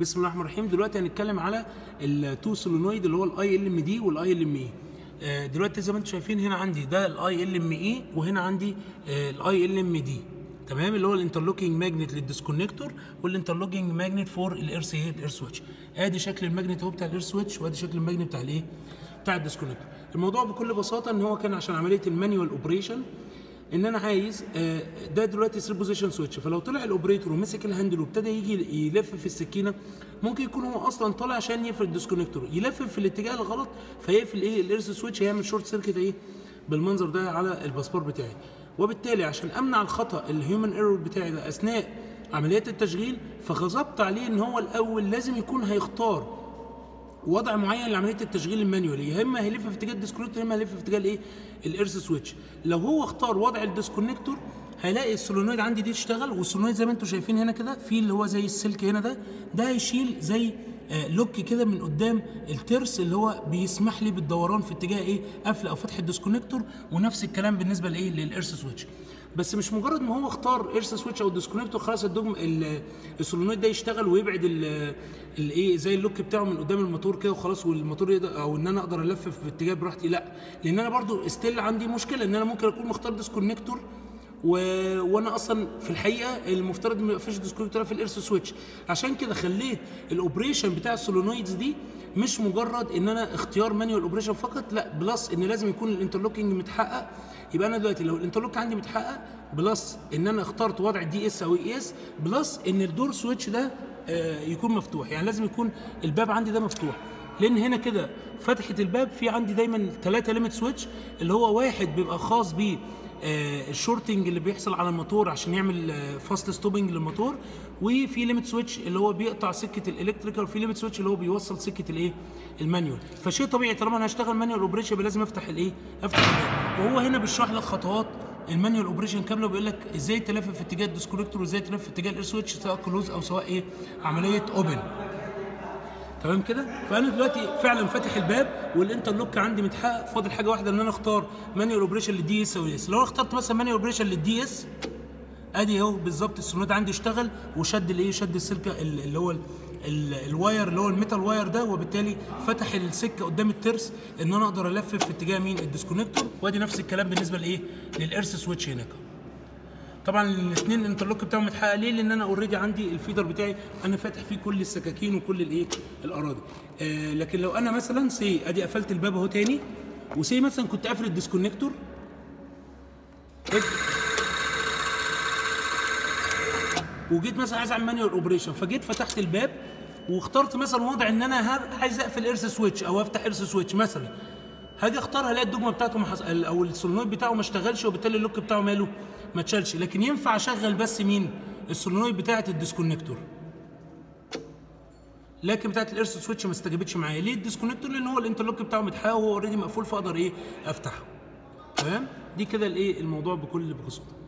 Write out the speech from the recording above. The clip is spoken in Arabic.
بسم الله الرحمن الرحيم. دلوقتي هنتكلم على ال two solenoid اللي هو الاي ال ام دي والاي ال ام اي دلوقتي زي ما أنتم شايفين هنا عندي ده ال ILME وهنا عندي ال ILMD تمام؟ اللي هو الانترلوكينج ماجنت للديسكونكتور والانترلوكينج ماجنت فور الاير سي الاير سويتش ادي شكل ال magnet اهو بتاع ال earth switch وادي شكل ال magnet بتاع الايه؟ بتاع ال disconnector. الموضوع بكل بساطة ان هو كان عشان عملية ال manual operation إن أنا عايز آه، ده دلوقتي 3 position switch فلو طلع ال operator ومسك ال handle وابتدى يجي يلف في السكينة ممكن يكون هو أصلا طالع عشان يقفل ال disconnector يلف في الاتجاه الغلط فيقفل إيه ال earth switch هيعمل short circuit إيه بالمنظر ده على ال busbar بتاعي. وبالتالي عشان أمنع الخطأ ال human error بتاعي ده أثناء عمليات التشغيل فغصبت عليه إن هو الأول لازم يكون هيختار وضع معين لعملية التشغيل ال manually. يا إما هيلف في اتجاه ال disconnector يا إما هيلف في اتجاه الإيه؟ ال earth switch. لو هو اختار وضع ال disconnector هيلاقي ال solenoid عندي دي تشتغل وال solenoid زي ما أنتم شايفين هنا كده في اللي هو زي السلك هنا ده ده هيشيل زي آه، lock كده من قدام الترس اللي هو بيسمح لي بالدوران في اتجاه إيه؟ قفل أو فتح ال disconnector ونفس الكلام بالنسبة لإيه؟ لل earth switch. بس مش مجرد ما هو اختار earth switch أو disconnector خلاص الدوم ال- ال solenoid ده يشتغل ويبعد ال- الايه زي ال lock بتاعه من قدام الموتور كده وخلاص والموتور يقدر أو إن أنا أقدر ألف في اتجاه براحتي لأ. لأن أنا برضو still عندي مشكلة إن أنا ممكن أكون مختار disconnector و... وأنا أصلا في الحقيقة المفترض ما فيش disconnector في ال earth switch. عشان كده خليت ال operation بتاع ال solenoids دي مش مجرد إن أنا اختيار manual operation فقط لا plus إن لازم يكون ال interlocking متحقق. يبقى أنا دلوقتي لو ال interlock عندي متحقق plus إن أنا اخترت وضع DS أو ES plus إن ال door switch ده آه، يكون مفتوح. يعني لازم يكون الباب عندي ده مفتوح. لأن هنا كده فتحه الباب في عندي دايما ثلاثة limit switch اللي هو واحد بيبقى خاص بيه ال shorting اللي بيحصل على الموتور عشان يعمل fast stopping للموتور وفي limit switch اللي هو بيقطع سكة ال electrical وفي limit switch اللي هو بيوصل سكة الإيه؟ ال manual. فشيء طبيعي طالما أنا هشتغل manual operation لازم أفتح الإيه؟ أفتح الباب. وهو هنا بيشرح لك خطوات ال manual operation كاملة وبيقول لك إزاي تلف في اتجاه ال disconnector وإزاي تلف في اتجاه ال earth switch سواء close أو سواء إيه؟ عملية open تمام كده؟ فأنا دلوقتي فعلا فاتح الباب وال interlock عندي متحقق فاضل حاجة واحدة إن أنا أختار manual operation لل DS أو ES لو أنا اخترت مثلا manual operation لل DS أدي أهو بالظبط ال solenoid عندي اشتغل وشد الايه شد السلكه ال- اللي هو ال- ال- ال wire اللي هو ال metal wire ده وبالتالي فتح السكه قدام الترس إن أنا أقدر ألف في اتجاه مين؟ ال disconnector. وأدي نفس الكلام بالنسبة لإيه؟ لل earth switch هناك طبعا الاثنين ال interlock بتاعهم متحقق. ليه؟ لأن أنا already عندي ال feeder بتاعي. أنا فاتح فيه كل السكاكين وكل الإيه؟ الأراضي. آه لكن لو أنا مثلا say أدي قفلت الباب أهو تاني. و say مثلا كنت قافل ال disconnector. وجيت مثلا عايز أعمل manual operation فجيت فتحت الباب واخترت مثلا وضع إن أنا عايز أقفل earth switch أو أفتح earth switch مثلا. هاجي اختار الاقي الدجمه بتاعته ما حص... أو ال solenoid بتاعه ما اشتغلش وبالتالي ال lock بتاعه ماله ما اتشالش. لكن ينفع أشغل بس مين؟ ال solenoid بتاعة ال disconnector. لكن بتاعت ال earth switch ما استجابتش معايا. ليه ال disconnector؟ لأن هو ال interlock بتاعه متحقق وهو already مقفول فأقدر إيه؟ أفتحه. تمام؟ دي كده الإيه؟ الموضوع بكل بساطة.